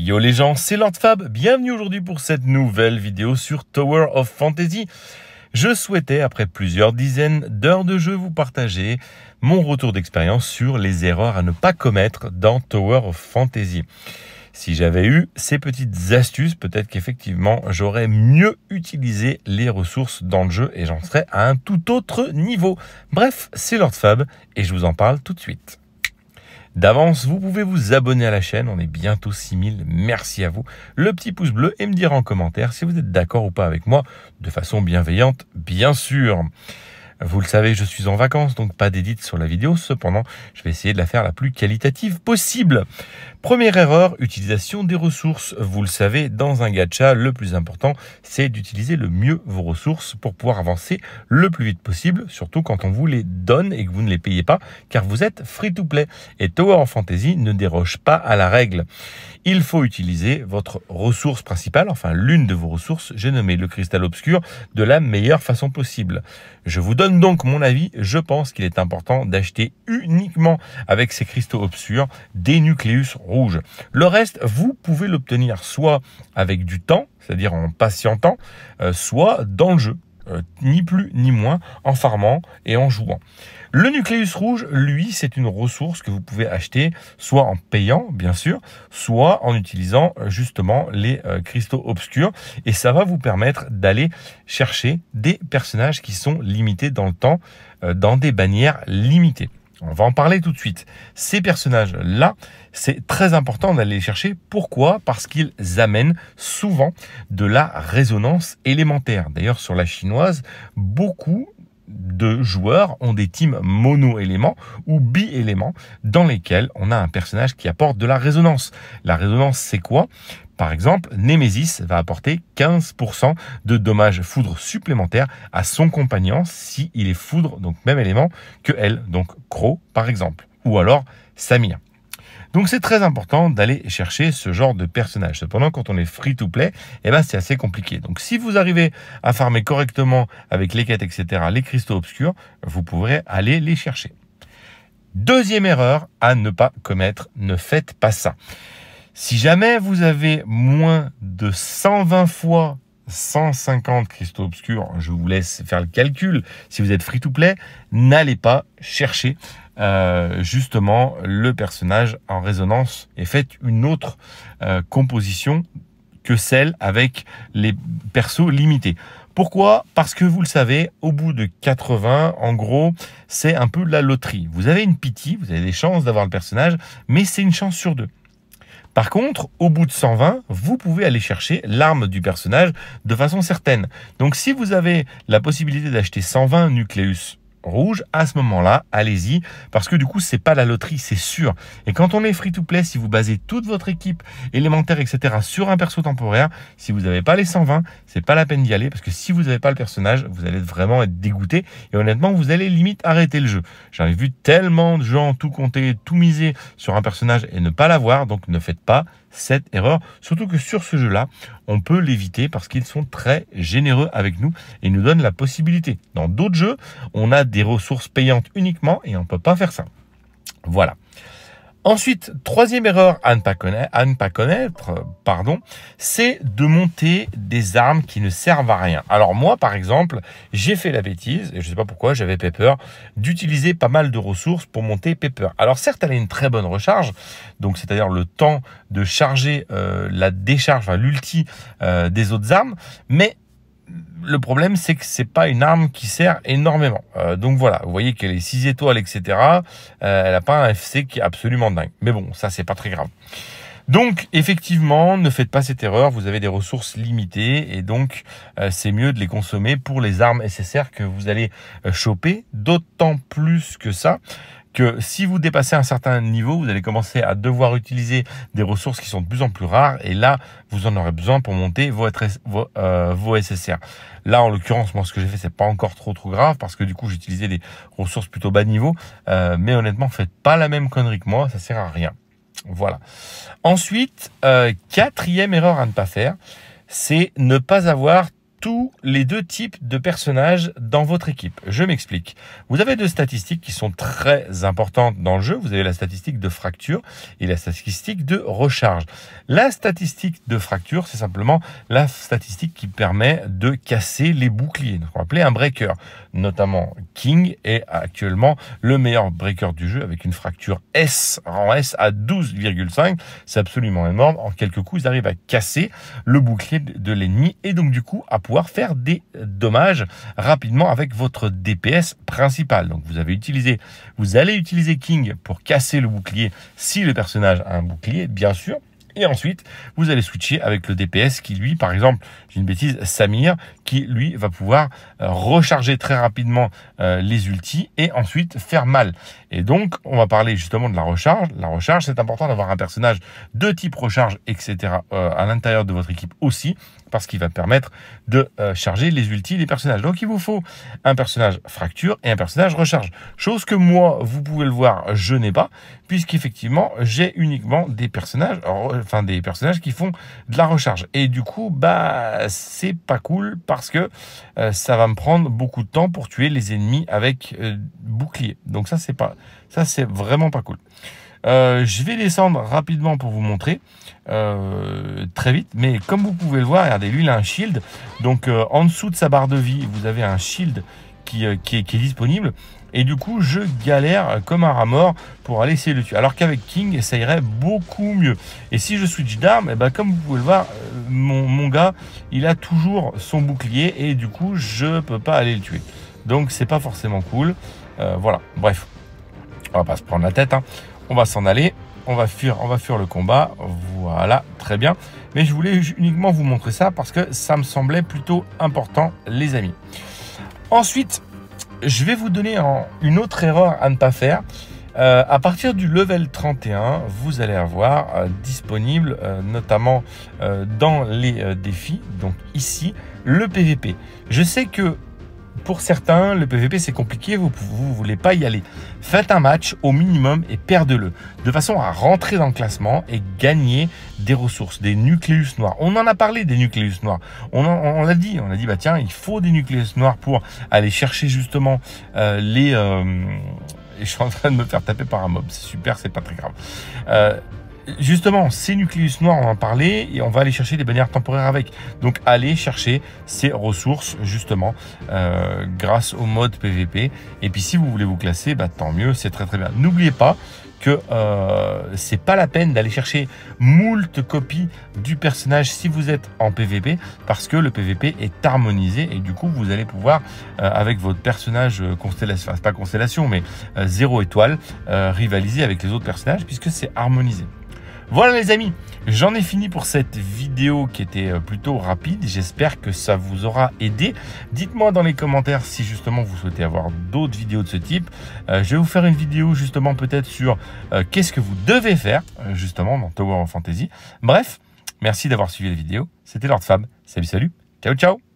Yo les gens, c'est Lord Fab, bienvenue aujourd'hui pour cette nouvelle vidéo sur Tower of Fantasy. Je souhaitais, après plusieurs dizaines d'heures de jeu, vous partager mon retour d'expérience sur les erreurs à ne pas commettre dans Tower of Fantasy. Si j'avais eu ces petites astuces, peut-être qu'effectivement j'aurais mieux utilisé les ressources dans le jeu et j'en serais à un tout autre niveau. Bref, c'est Lord Fab et je vous en parle tout de suite. D'avance, vous pouvez vous abonner à la chaîne, on est bientôt 6000, merci à vous. Le petit pouce bleu et me dire en commentaire si vous êtes d'accord ou pas avec moi, de façon bienveillante, bien sûr. Vous le savez, je suis en vacances, donc pas d'édit sur la vidéo. Cependant, je vais essayer de la faire la plus qualitative possible. Première erreur, utilisation des ressources. Vous le savez, dans un gacha, le plus important, c'est d'utiliser le mieux vos ressources pour pouvoir avancer le plus vite possible, surtout quand on vous les donne et que vous ne les payez pas, car vous êtes free-to-play. Et Tower of Fantasy ne déroge pas à la règle. Il faut utiliser votre ressource principale, enfin l'une de vos ressources, j'ai nommé le cristal obscur, de la meilleure façon possible. Je vous donne donc mon avis, je pense qu'il est important d'acheter uniquement avec ces cristaux obscurs des nucléus Le reste, vous pouvez l'obtenir soit avec du temps, c'est-à-dire en patientant, euh, soit dans le jeu. Euh, ni plus ni moins, en farmant et en jouant. Le nucléus rouge, lui, c'est une ressource que vous pouvez acheter soit en payant, bien sûr, soit en utilisant euh, justement les cristaux obscurs. Et ça va vous permettre d'aller chercher des personnages qui sont limités dans le temps, dans des bannières limitées. On va en parler tout de suite. Ces personnages-là, c'est très important d'aller les chercher. Pourquoi? Parce qu'ils amènent souvent de la résonance élémentaire. D'ailleurs, sur la chinoise, beaucoup de joueurs ont des teams mono-éléments ou bi-éléments dans lesquels on a un personnage qui apporte de la résonance. La résonance, c'est quoi? Par exemple, Nemesis va apporter 15% de dommages foudre supplémentaires à son compagnon si il est foudre, donc même élément que elle, donc Crow par exemple, ou alors Samir. Donc c'est très important d'aller chercher ce genre de personnage. Cependant, quand on est free to play, eh ben, c'est assez compliqué. Donc si vous arrivez à farmer correctement avec les quêtes, etc., les cristaux obscurs, vous pourrez aller les chercher. Deuxième erreur à ne pas commettre, ne faites pas ça. Si jamais vous avez moins de 120 fois 150 cristaux obscurs, je vous laisse faire le calcul. Si vous êtes free to play, n'allez pas chercher euh, justement le personnage en résonance et faites une autre euh, composition que celle avec les persos limités. Pourquoi? Parce que vous le savez, au bout de 80, en gros, c'est un peu la loterie. Vous avez une pitié, vous avez des chances d'avoir le personnage, mais c'est une chance sur deux. Par contre, au bout de 120, vous pouvez aller chercher l'arme du personnage de façon certaine. Donc si vous avez la possibilité d'acheter 120 nucléus rouge, à ce moment-là, allez-y, parce que du coup, c'est pas la loterie, c'est sûr. Et quand on est free-to-play, si vous basez toute votre équipe élémentaire, etc., sur un perso temporaire, si vous n'avez pas les 120, c'est pas la peine d'y aller, parce que si vous n'avez pas le personnage, vous allez vraiment être dégoûté, et honnêtement, vous allez limite arrêter le jeu. J'en ai vu tellement de gens tout compter, tout miser sur un personnage et ne pas l'avoir, donc ne faites pas cette erreur. Surtout que sur ce jeu-là, on peut l'éviter parce qu'ils sont très généreux avec nous et nous donnent la possibilité. Dans d'autres jeux, on a des ressources payantes uniquement et on ne peut pas faire ça. Voilà. Ensuite, troisième erreur à ne pas connaître, connaître pardon, c'est de monter des armes qui ne servent à rien. Alors moi, par exemple, j'ai fait la bêtise, et je ne sais pas pourquoi, j'avais Pepper, d'utiliser pas mal de ressources pour monter Pepper. Alors certes, elle a une très bonne recharge, donc c'est-à-dire le temps de charger euh, la décharge, enfin l'ulti euh, des autres armes, mais le problème, c'est que c'est pas une arme qui sert énormément. Euh, donc voilà, vous voyez qu'elle est 6 étoiles, etc. Euh, elle n'a pas un FC qui est absolument dingue. Mais bon, ça, c'est pas très grave. Donc, effectivement, ne faites pas cette erreur. Vous avez des ressources limitées et donc euh, c'est mieux de les consommer pour les armes SSR que vous allez choper. D'autant plus que ça, que si vous dépassez un certain niveau, vous allez commencer à devoir utiliser des ressources qui sont de plus en plus rares et là, vous en aurez besoin pour monter vos, vos, SSR. Euh, là, en l'occurrence, moi, ce que j'ai fait, c'est pas encore trop trop grave parce que du coup, j'utilisais des ressources plutôt bas niveau. Euh, mais honnêtement, faites pas la même connerie que moi, ça sert à rien. Voilà. Ensuite, euh, quatrième erreur à ne pas faire, c'est ne pas avoir tous les deux types de personnages dans votre équipe. Je m'explique. Vous avez deux statistiques qui sont très importantes dans le jeu. Vous avez la statistique de fracture et la statistique de recharge. La statistique de fracture, c'est simplement la statistique qui permet de casser les boucliers. On va appeler un breaker. Notamment King est actuellement le meilleur breaker du jeu avec une fracture S, en S à 12,5. C'est absolument énorme. En quelques coups, ils arrivent à casser le bouclier de l'ennemi et donc du coup à faire des dommages rapidement avec votre DPS principal. Donc vous avez utilisé, vous allez utiliser King pour casser le bouclier si le personnage a un bouclier, bien sûr. Et ensuite, vous allez switcher avec le DPS qui, lui, par exemple, j'ai une bêtise, Samir, qui, lui, va pouvoir euh, recharger très rapidement euh, les ultis et ensuite faire mal. Et donc, on va parler justement de la recharge. La recharge, c'est important d'avoir un personnage de type recharge, etc. Euh, à l'intérieur de votre équipe aussi, parce qu'il va permettre de charger les ultis des personnages. Donc, il vous faut un personnage fracture et un personnage recharge. Chose que moi, vous pouvez le voir, je n'ai pas, puisqu'effectivement, j'ai uniquement des personnages des personnages qui font de la recharge. Et du coup, bah c'est pas cool parce que euh, ça va me prendre beaucoup de temps pour tuer les ennemis avec euh, bouclier. Donc ça c'est pas, ça c'est vraiment pas cool. Euh, je vais descendre rapidement pour vous montrer très vite, mais comme vous pouvez le voir, regardez, lui il a un shield. Donc en dessous de sa barre de vie, vous avez un shield qui est disponible. Et du coup, je galère comme un rat mort pour aller essayer de le tuer. Alors qu'avec King, ça irait beaucoup mieux. Et si je switch d'arme, eh ben comme vous pouvez le voir, euh, mon, gars, il a toujours son bouclier et du coup, je peux pas aller le tuer. Donc, c'est pas forcément cool. Euh, voilà, bref. On va pas se prendre la tête. Hein. On va s'en aller. On va, fuir, on va fuir le combat. Voilà, très bien. Mais je voulais uniquement vous montrer ça parce que ça me semblait plutôt important, les amis. Ensuite, je vais vous donner une autre erreur à ne pas faire. Euh, à partir du level 31, vous allez avoir euh, disponible, euh, notamment dans les défis, donc ici, le PVP. Je sais que pour certains, le PVP c'est compliqué, vous ne voulez pas y aller. Faites un match au minimum et perdez-le, de façon à rentrer dans le classement et gagner des ressources, des nucléus noirs. On en a parlé des nucléus noirs. On, l'a dit, on a dit bah tiens, il faut des nucléus noirs pour aller chercher justement euh, les. Euh, je suis en train de me faire taper par un mob, c'est super, c'est pas très grave. Euh, justement, ces nucléus noirs, on va en parler et on va aller chercher des bannières temporaires avec. Donc, allez chercher ces ressources, justement, euh, grâce au mode PVP. Et puis, si vous voulez vous classer, bah, tant mieux, c'est très très bien. N'oubliez pas que euh, c'est pas la peine d'aller chercher moult copies du personnage si vous êtes en PVP parce que le PVP est harmonisé et du coup vous allez pouvoir euh, avec votre personnage euh, constellation, enfin pas constellation mais zéro étoile rivaliser avec les autres personnages puisque c'est harmonisé. Voilà les amis, j'en ai fini pour cette vidéo qui était euh, plutôt rapide. J'espère que ça vous aura aidé. Dites-moi dans les commentaires si justement vous souhaitez avoir d'autres vidéos de ce type. Euh, je vais vous faire une vidéo justement peut-être sur euh, qu'est-ce que vous devez faire justement dans Tower of Fantasy. Bref, merci d'avoir suivi la vidéo. C'était Lord Fab. Salut salut. Ciao ciao